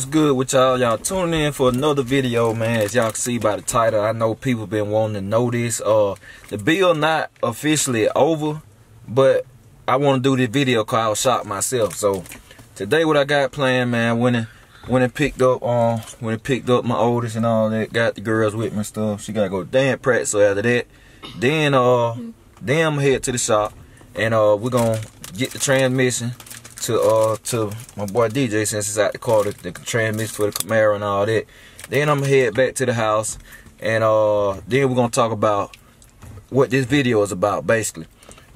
what's good with y'all? Y'all tuning in for another video, man. As y'all can see by the title, I know people been wanting to know this. Uh, the bill not officially over, but I want to do this video cause I was shocked myself. So today, what I got planned, man, when it when it picked up, um, when it picked up my oldest and all that, got the girls with me and stuff. She gotta go to dance practice. So after that, then uh, then I'm head to the shop and uh, we're gonna get the transmission to uh to my boy DJ since he's out the car, the, the transmission for the Camaro and all that. Then I'm gonna head back to the house and uh then we're gonna talk about what this video is about basically.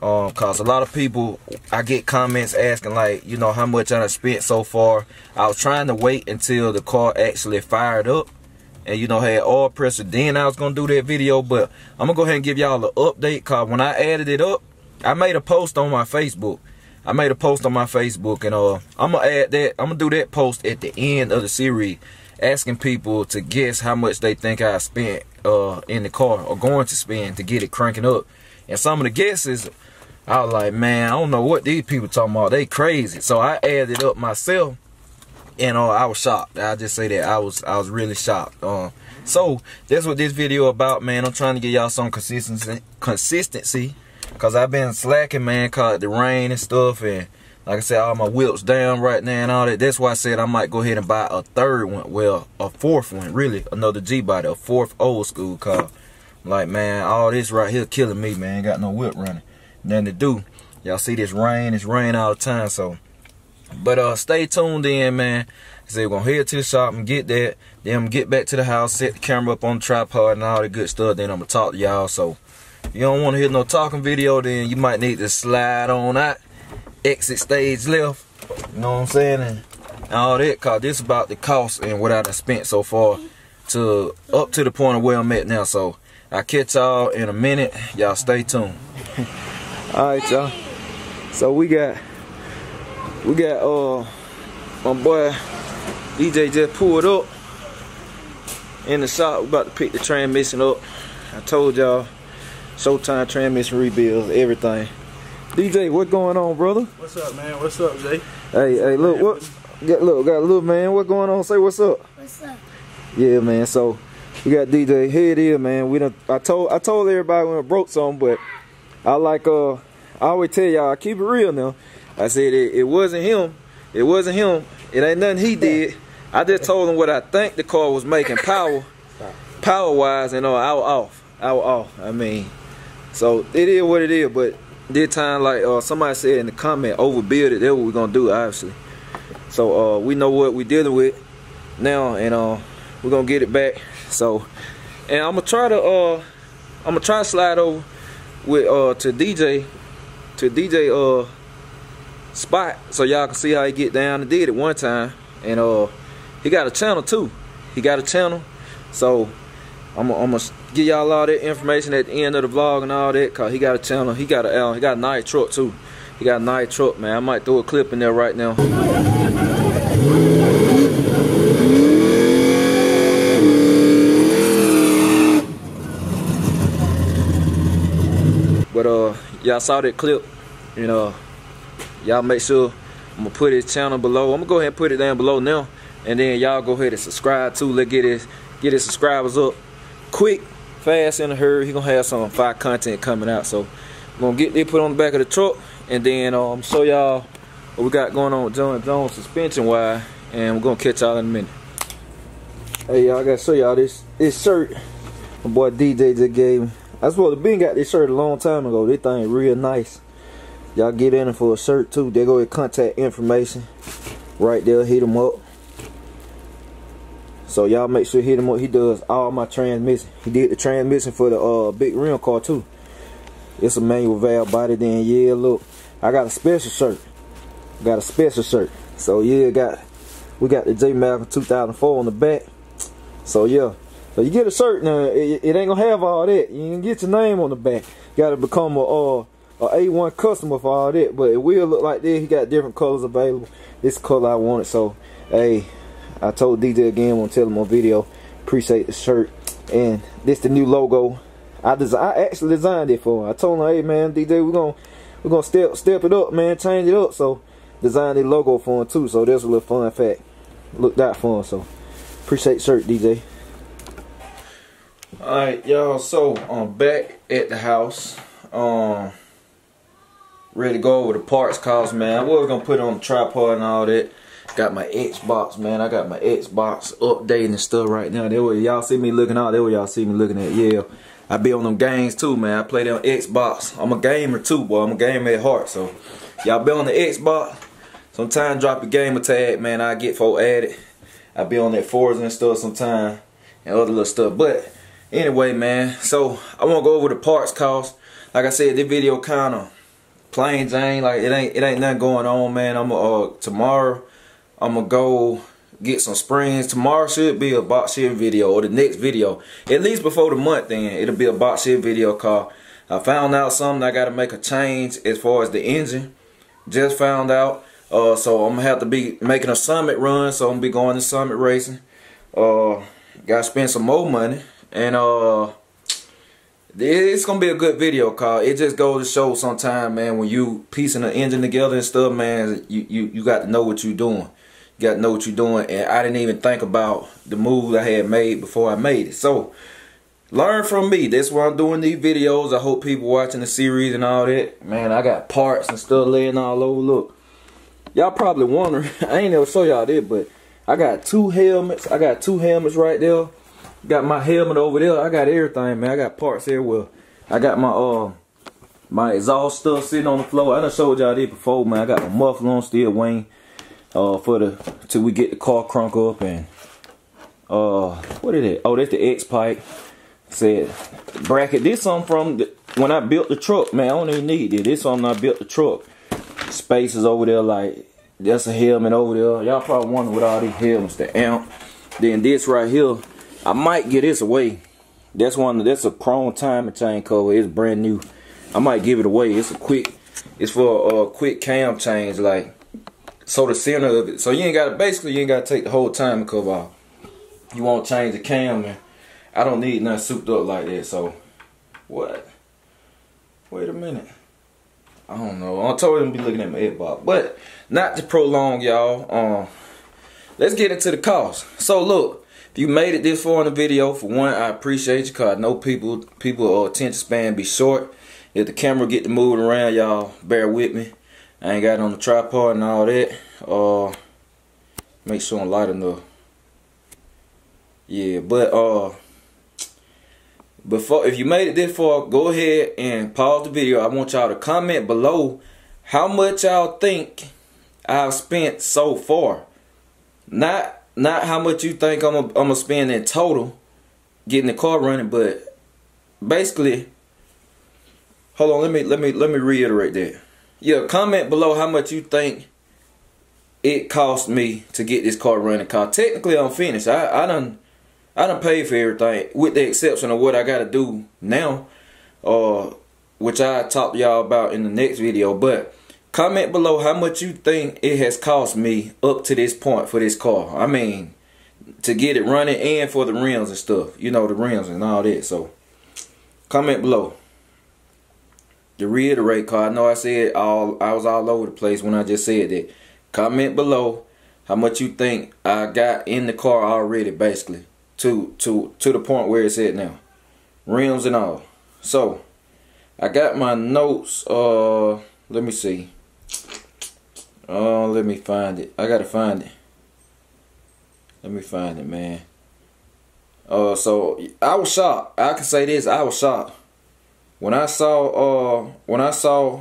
Um, cause a lot of people I get comments asking like, you know, how much I spent so far. I was trying to wait until the car actually fired up and you know had oil pressure then I was gonna do that video but I'm gonna go ahead and give y'all an update cause when I added it up I made a post on my Facebook I made a post on my Facebook and uh I'm gonna add that I'm gonna do that post at the end of the series asking people to guess how much they think I spent uh in the car or going to spend to get it cranking up. And some of the guesses I was like, man, I don't know what these people talking about. They crazy. So I added up myself and uh, I was shocked. I just say that I was I was really shocked. Uh, so that's what this video about, man. I'm trying to get y'all some consistency consistency Cause I've been slacking, man, cause the rain and stuff, and like I said, all my whips down right now and all that. That's why I said I might go ahead and buy a third one, well, a fourth one, really, another G body, a fourth old school car. Like man, all this right here killing me, man. Got no whip running, nothing to do. Y'all see this rain? It's rain all the time, so. But uh, stay tuned in, man. I we're gonna head to the shop and get that. Then I'm gonna get back to the house, set the camera up on the tripod and all the good stuff. Then I'm gonna talk to y'all. So you don't want to hear no talking video, then you might need to slide on out, exit stage left. You know what I'm saying? And all that, cause this about the cost and what I've spent so far to up to the point of where I'm at now. So I catch y'all in a minute. Y'all stay tuned. all right, y'all. So we got we got uh my boy DJ just pulled up in the shop. We about to pick the transmission up. I told y'all Showtime transmission rebuilds, everything. DJ, what's going on, brother? What's up, man? What's up, Jay? Hey, hey, look, what? Got look, got a little man. What going on? Say what's up. What's up? Yeah, man. So we got DJ. Here it is, man. We done. I told I told everybody when I broke some, but I like uh. I always tell y'all, I keep it real now. I said it, it wasn't him. It wasn't him. It ain't nothing he did. I just told him what I think the car was making power, power wise, and uh, I was off. I was off. I mean. So it is what it is, but this time, like uh, somebody said in the comment, overbuild it. That's what we're gonna do, obviously. So uh, we know what we're dealing with now, and uh, we're gonna get it back. So, and I'm gonna try to, uh, I'm gonna try to slide over with uh, to DJ, to DJ uh spot, so y'all can see how he get down and did it one time, and uh, he got a channel too. He got a channel, so I'm gonna give y'all all that information at the end of the vlog and all that cause he got a channel he got a uh, he got a nice truck too. He got a nice truck man. I might throw a clip in there right now. But uh y'all saw that clip you know. Y'all make sure I'm gonna put his channel below. I'm gonna go ahead and put it down below now. And then y'all go ahead and subscribe too. Let's get his get his subscribers up quick, fast, in a hurry. He gonna have some fire content coming out. So I'm gonna get it put on the back of the truck and then um show y'all what we got going on with John Jones suspension wire and we're gonna catch y'all in a minute. Hey y'all I gotta show y'all this this shirt my boy DJ just gave me. I supposed to got this shirt a long time ago. This thing real nice. Y'all get in for a shirt too. They go with contact information right there. Hit them up. So y'all make sure hit him up. He does all my transmission. He did the transmission for the uh, big rim car too. It's a manual valve body. Then yeah, look, I got a special shirt. Got a special shirt. So yeah, got we got the J Malcom 2004 on the back. So yeah, so you get a shirt now. It, it ain't gonna have all that. You can get your name on the back. You gotta become a uh, a A1 customer for all that. But it will look like this. He got different colors available. This color I wanted. So hey I told DJ again, gonna tell him on video, appreciate the shirt. And this the new logo. I des I actually designed it for. I told him, hey man, DJ, we're gonna we're gonna step step it up, man, change it up. So designed the logo for him too. So there's a little fun fact. looked out for him. So appreciate cert, DJ. Alright, y'all, so I'm back at the house. Um ready to go over the parts cause man. I was gonna put on the tripod and all that. Got my Xbox, man. I got my Xbox updating and stuff right now. There where y'all see me looking out. There where y'all see me looking at. Yeah, I be on them games too, man. I play them Xbox. I'm a gamer too, boy. I'm a gamer at heart. So y'all be on the Xbox. Sometimes drop a gamer tag, man. I get for added. I be on that Forza and stuff sometime and other little stuff. But anyway, man. So I want to go over the parts cost. Like I said, this video kind of plain Jane. Like it ain't it ain't nothing going on, man. I'm uh tomorrow. I'm gonna go get some springs. Tomorrow should be a box shit video or the next video. At least before the month then, it'll be a box shit video call. I found out something I gotta make a change as far as the engine. Just found out. Uh, so I'm gonna have to be making a summit run, so I'm gonna be going to Summit Racing. Uh, gotta spend some more money, and uh, it's gonna be a good video call. It just goes to show sometime, man, when you piecing the engine together and stuff, man, you you you got to know what you're doing. You got to know what you're doing, and I didn't even think about the moves I had made before I made it. So learn from me. That's why I'm doing these videos. I hope people watching the series and all that. Man, I got parts and stuff laying all over. Look, y'all probably wondering. I ain't never show y'all this, but I got two helmets. I got two helmets right there. Got my helmet over there. I got everything, man. I got parts everywhere. I got my uh my exhaust stuff sitting on the floor. I done showed y'all this before, man. I got my muffler on still, Wayne. Uh, for the till we get the car crunk up and uh, what is it? Oh, that's the X pipe. Said bracket. This something from the, when I built the truck, man. I don't even need it. This something I built the truck. Spaces over there, like that's a helmet over there. Y'all probably wonder what all these helmets, the amp. Then this right here I might get this away. That's one. That's a chrome timing chain cover. It's brand new. I might give it away. It's a quick. It's for a quick cam change, like so the center of it. So you ain't got to basically you ain't got to take the whole timing cover off. You won't change the cam, and I don't need nothing souped up like that. So what? Wait a minute. I don't know. I told him to be looking at my Xbox, but not to prolong y'all. Um, let's get into the cost. So look, if you made it this far in the video, for one, I appreciate you because I know people people uh, attention span be short. If the camera get to moving around, y'all bear with me. I ain't got on the tripod and all that. Uh, make sure I'm light enough. Yeah, but uh, before if you made it this far, go ahead and pause the video. I want y'all to comment below how much y'all think I've spent so far. Not not how much you think I'm gonna spend in total getting the car running, but basically, hold on. Let me let me let me reiterate that. Yeah, comment below how much you think it cost me to get this car running. Cause technically I'm finished. I I done I done paid for everything with the exception of what I gotta do now, uh, which I talk y'all about in the next video. But Comment below how much you think it has cost me up to this point for this car. I mean, to get it running and for the rims and stuff. You know, the rims and all that. So, comment below. To reiterate, cause I know I said all I was all over the place when I just said that. Comment below how much you think I got in the car already, basically. To to to the point where it's at now. Rims and all. So, I got my notes, uh let me see. Oh, let me find it. I gotta find it. Let me find it, man. Uh, so I was shocked. I can say this. I was shocked when I saw. Uh, when I saw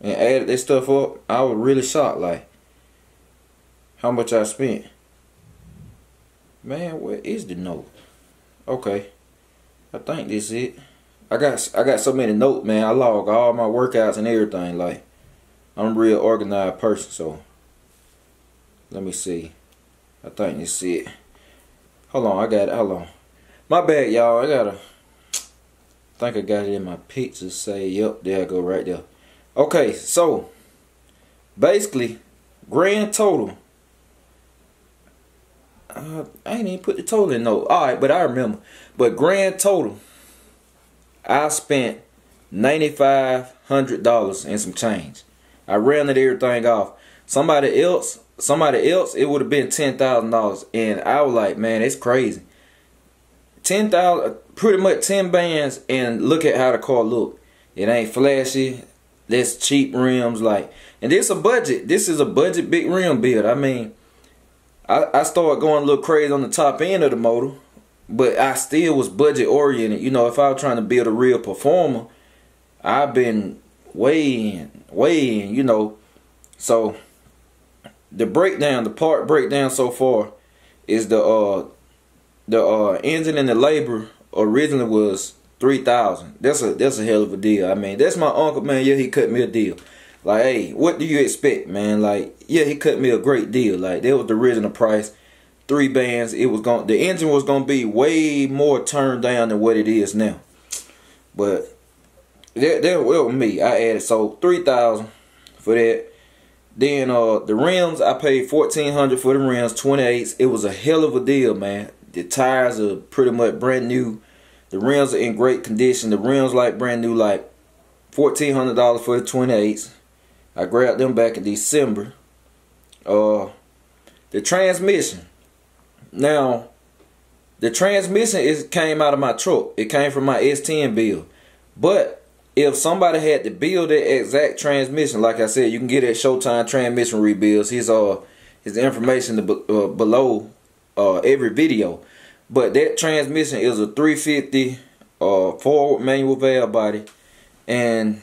and added this stuff up, I was really shocked. Like how much I spent. Man, where is the note? Okay, I think this is it. I got I got so many notes, man. I log all my workouts and everything. Like I'm a real organized person, so let me see. I think see it. Hold on, I got it. Hold on. My bad, y'all. I gotta. Think I got it in my picture. Say, yep, there I go, right there. Okay, so basically, grand total. Uh, I ain't even put the total in no. All right, but I remember. But grand total, I spent ninety five hundred dollars and some change. I rounded everything off. Somebody else somebody else, it would have been ten thousand dollars. And I was like, man, it's crazy. Ten thousand, pretty much ten bands, and look at how the car look. It ain't flashy. That's cheap rims, like, and this a budget. This is a budget big rim build. I mean, I I started going a little crazy on the top end of the motor, but I still was budget oriented. You know, if I was trying to build a real performer, I've been way in, way in. You know, so the breakdown, the part breakdown so far is the uh the uh engine and the labor originally was three thousand. That's a that's a hell of a deal. I mean, that's my uncle, man. Yeah, he cut me a deal. Like, hey, what do you expect, man? Like, yeah, he cut me a great deal. Like, that was the original price. Three bands. It was going the engine was gonna be way more turned down than what it is now. But that that well me. I added so three thousand for that. Then uh the rims, I paid fourteen hundred for the rims, twenty eights. It was a hell of a deal, man. The tires are pretty much brand new. The rims are in great condition. The rims like brand new, like fourteen hundred dollars for the twenty eights. I grabbed them back in December. Uh, the transmission. Now, the transmission is came out of my truck. It came from my S10 build. But if somebody had to build that exact transmission, like I said, you can get at Showtime Transmission Rebuilds. His uh his information uh, below uh, every video. But that transmission is a 350 uh, forward manual valve body, and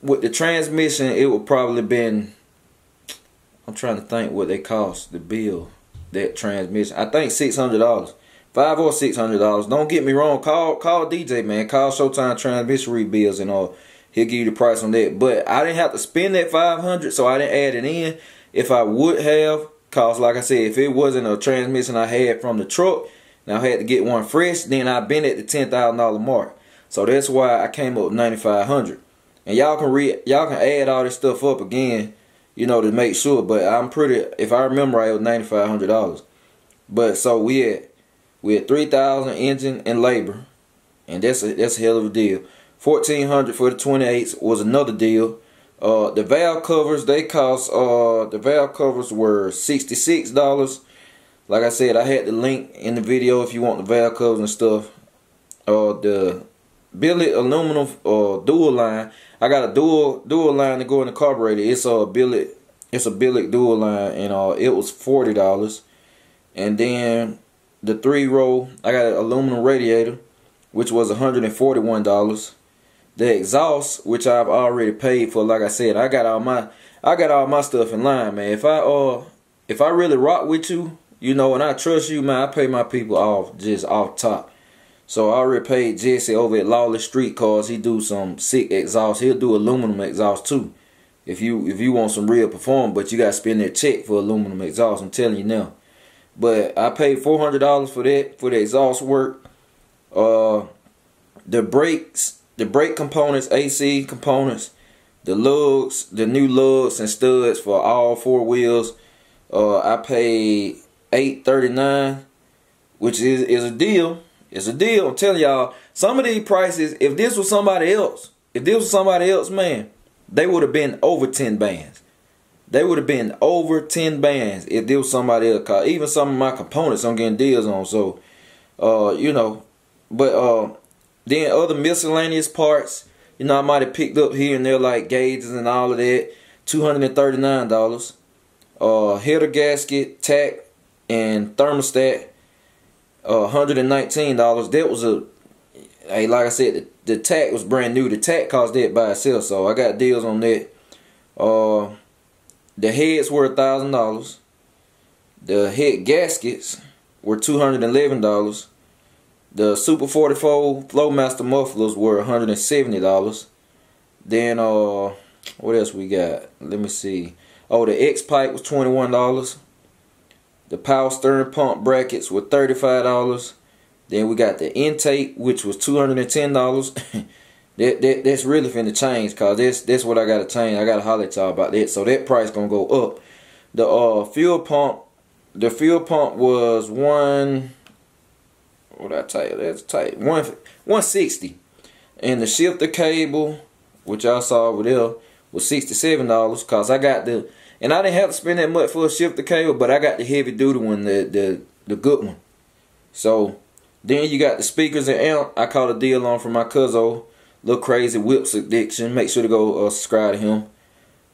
with the transmission, it would probably been. I'm trying to think what they cost the bill, that transmission. I think six hundred dollars five or six hundred dollars. Don't get me wrong. Call call DJ man. Call Showtime Transmission Rebuilds and all. He'll give you the price on that. But I didn't have to spend that five hundred, so I didn't add it in. If I would have, cause like I said, if it wasn't a transmission I had from the truck, now I had to get one fresh. Then I've been at the ten thousand dollar mark. So that's why I came up with ninety five hundred. And y'all can read, y'all can add all this stuff up again, you know, to make sure. But I'm pretty, if I remember right, it was ninety five hundred dollars. But so we had we had three thousand engine and labor, and that's a that's a hell of a deal. Fourteen hundred for the twenty eights was another deal. Uh, the valve covers they cost uh the valve covers were sixty six dollars. Like I said, I had the link in the video if you want the valve covers and stuff. Uh, the billet aluminum uh dual line. I got a dual dual line to go in the carburetor. It's a billet. It's a billet dual line, and uh, it was forty dollars. And then the three row, I got an aluminum radiator, which was $141. The exhaust, which I've already paid for, like I said, I got all my I got all my stuff in line, man. If I uh if I really rock with you, you know, and I trust you, man, I pay my people off just off top. So I already paid Jesse over at Lawless Street Cars. He do some sick exhaust. He'll do aluminum exhaust too. If you if you want some real performance, but you gotta spend that check for aluminum exhaust. I'm telling you now. But I paid four hundred dollars for that for the exhaust work. Uh, the brakes, the brake components, AC components, the lugs, the new lugs and studs for all four wheels. Uh, I paid eight thirty nine, which is is a deal. It's a deal. I'm telling y'all, some of these prices, if this was somebody else, if this was somebody else, man, they would have been over ten bands they would have been over 10 bands if there was somebody else. Cause even some of my components I'm getting deals on. So, uh, you know, but uh, then other miscellaneous parts, you know, I might have picked up here and there like gauges and all of that. $239. Uh, header gasket, tach, and thermostat, uh, $119. That was a, hey, like I said, the, the tach was brand new. The tach cost that by itself, so I got deals on that. Uh, the heads were a thousand dollars. The head gaskets were two hundred and eleven dollars. The Super 44 Flowmaster mufflers were hundred and seventy dollars. Then uh, what else we got? Let me see. Oh, the X pipe was twenty one dollars. The power steering pump brackets were thirty five dollars. Then we got the intake, which was two hundred and ten dollars. that, that that's really finna change cause that's that's what I gotta change. I gotta holler at y'all about that. So that price gonna go up. The uh fuel pump the fuel pump was one what I tell you, that's tight. One one sixty. And the shifter cable, which I saw over there, was sixty seven dollars. Cause I got the And I didn't have to spend that much for a shifter cable, but I got the heavy duty one, the the the good one. So then you got the speakers and amp. I caught a deal on from my cousin, little crazy whips addiction. Make sure to go uh, subscribe to him.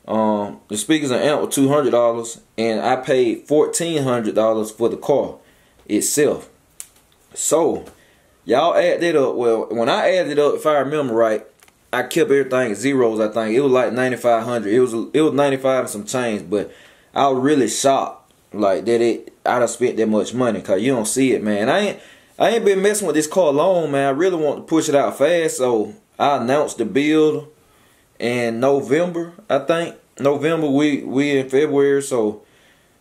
Um, the speakers and amp were two hundred dollars, and I paid fourteen hundred dollars for the car itself. So y'all add that up. Well, when I added it up, if I remember right, I kept everything zeros. I think it was like ninety five hundred. It was it was ninety five and some change, but I was really shocked like that it I'd have spent that much money because you don't see it, man. I ain't I ain't been messing with this car long, man. I really want to push it out fast, so I announced the build in November, I think. November we we in February, so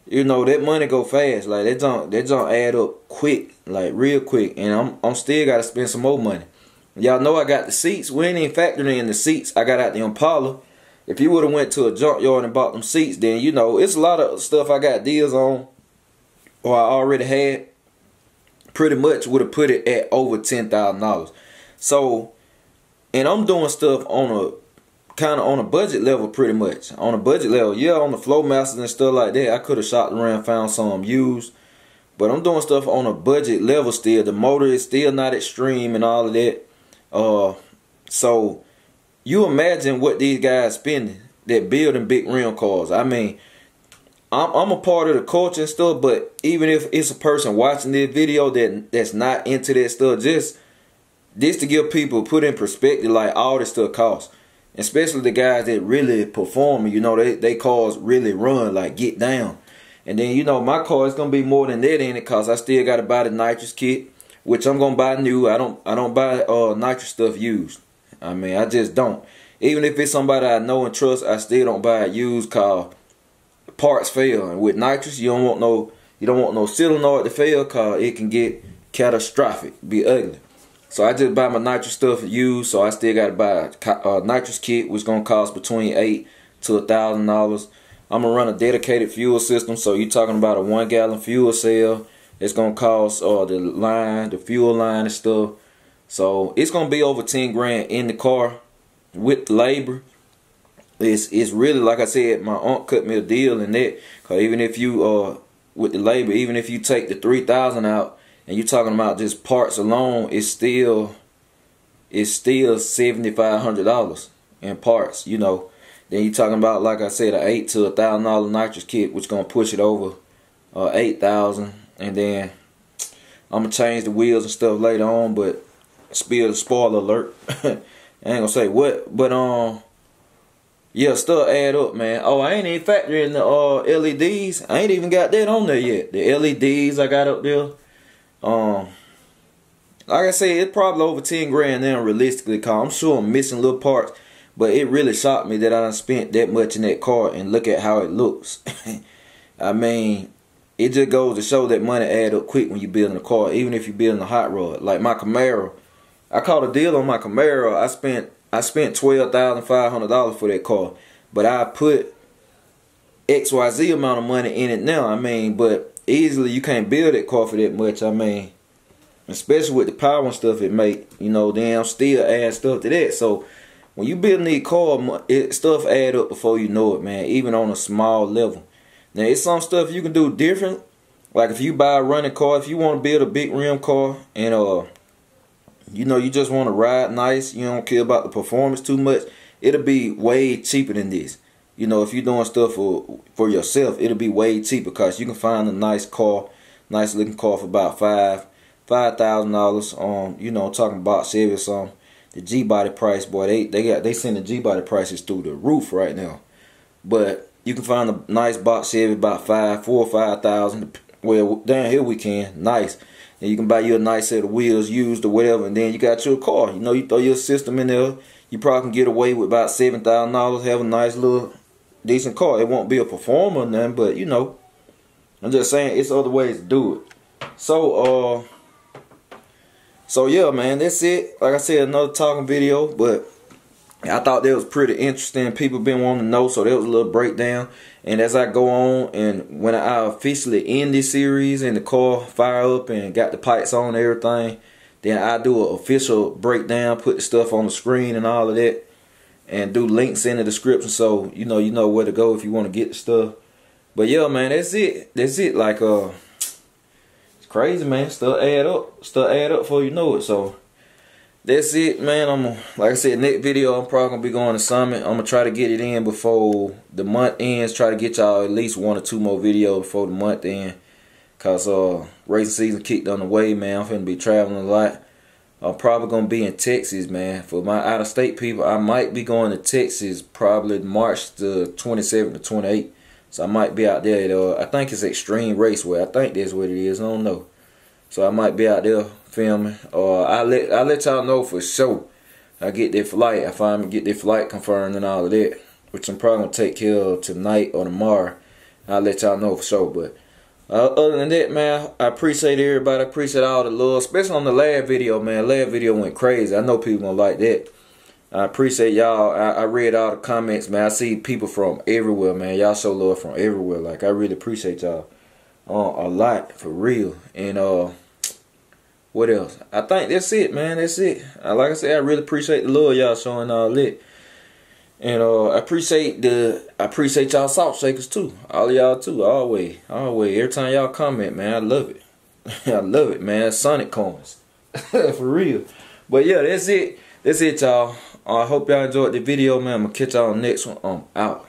you know that money go fast. Like that don't that don't add up quick, like real quick. And I'm I'm still gotta spend some more money. Y'all know I got the seats. We ain't even factoring in the seats. I got out the Impala. If you would have went to a junkyard and bought them seats, then you know it's a lot of stuff I got deals on, or I already had. Pretty much would have put it at over ten thousand dollars. So, and I'm doing stuff on a kind of on a budget level, pretty much on a budget level. Yeah, on the Flowmasters and stuff like that, I could have shopped around, found some used, but I'm doing stuff on a budget level still. The motor is still not extreme and all of that. Uh, so you imagine what these guys spending that building big rim cars. I mean, I'm, I'm a part of the culture and stuff, but even if it's a person watching this video that that's not into that stuff, just this to give people put in perspective like all this stuff costs. Especially the guys that really perform, you know, they, they cars really run, like get down. And then, you know, my car is gonna be more than that in it cause I still gotta buy the nitrous kit, which I'm gonna buy new. I don't I don't buy uh nitrous stuff used. I mean I just don't. Even if it's somebody I know and trust, I still don't buy it used cause parts fail. And with nitrous, you don't want no you don't want no solenoid to fail cause it can get catastrophic, be ugly. So I just buy my nitrous stuff used. So I still got to buy a nitrous kit, which gonna cost between eight to a thousand dollars. I'm gonna run a dedicated fuel system. So you're talking about a one gallon fuel cell. It's gonna cost uh, the line, the fuel line and stuff. So it's gonna be over ten grand in the car with labor it's it's really like I said, my aunt cut me a deal in that. Cause even if you uh with the labor, even if you take the three thousand out and you're talking about just parts alone, it's still it's still seventy five hundred dollars in parts, you know. Then you're talking about like I said, a eight to a thousand dollar nitrous kit, which gonna push it over uh eight thousand and then I'm gonna change the wheels and stuff later on, but spill spoiler alert. I ain't gonna say what, but um yeah, stuff add up, man. Oh, I ain't even factoring the uh, LEDs. I ain't even got that on there yet. The LEDs I got up there. Um, like I said, it's probably over 10 grand now realistically, cause I'm sure I'm missing little parts. But it really shocked me that I done spent that much in that car and look at how it looks. I mean, it just goes to show that money add up quick when you're building a car, even if you're building a hot rod. Like my Camaro, I caught a deal on my Camaro. I spent I spent twelve thousand five hundred dollars for that car, but I put X Y Z amount of money in it now. I mean, but easily you can't build that car for that much. I mean, especially with the power and stuff it make. You know, damn, still add stuff to that. So when you build a car, it, stuff add up before you know it, man. Even on a small level. Now, it's some stuff you can do different. Like if you buy a running car, if you want to build a big rim car and uh you know you just want to ride nice, you don't care about the performance too much, it'll be way cheaper than this. You know, if you're doing stuff for for yourself, it'll be way cheaper because you can find a nice car, nice looking car for about five five thousand dollars. Um, you know, talking about Chevy some the G body price, boy, they they got they send the G body prices through the roof right now. But you can find a nice box Chevy about five, four or five thousand. Well, down here we can nice and you can buy you a nice set of wheels used or whatever, and then you got your car. You know, you throw your system in there, you probably can get away with about seven thousand dollars, have a nice little decent car. It won't be a performer or nothing, but you know, I'm just saying it's other ways to do it. So uh so yeah man, that's it. Like I said, another talking video, but I thought that was pretty interesting. People been wanting to know, so there was a little breakdown. And as I go on, and when I officially end this series and the car fire up and got the pipes on and everything, then I do an official breakdown, put the stuff on the screen and all of that. and do links in the description so you know you know where to go if you want to get the stuff. But yeah, man, that's it. That's it. Like uh, it's crazy, man. Stuff add up. Stuff add up before you know it. So that's it, man. I'm like I said, next video I'm probably gonna be going to Summit. I'm gonna try to get it in before the month ends. Try to get y'all at least one or two more videos before the month end. Cause uh racing season kicked on the way, man. I'm finna be traveling a lot. I'm probably gonna be in Texas, man. For my out of state people, I might be going to Texas probably March the 27th to 28th. So I might be out there. Uh, I think it's Extreme Raceway. I think that's what it is. I don't know. So I might be out there filming. Or uh, I let I let y'all know for sure. I get that flight. I finally get that flight confirmed and all of that, which I'm probably gonna take care of tonight or tomorrow. I'll let y'all know for sure. But uh, other than that, man, I appreciate everybody. I appreciate all the love, especially on the last video, man. Last video went crazy. I know people gonna like that. I appreciate y'all. I, I, read all the comments, man. I see people from everywhere, man. Y'all show love from everywhere. Like I really appreciate y'all uh, a lot for real. And uh, what else? I think that's it, man. That's it. Uh, like I said, I really appreciate the love y'all showing all lit. And uh, I appreciate the I appreciate y'all salt shakers too. All y'all too. Always. Always. Every time y'all comment, man, I love it. I love it, man. Sonic coins. For real. But yeah, that's it. That's it, y'all. I hope y'all enjoyed the video, man. I'm gonna catch y'all next one. I'm out.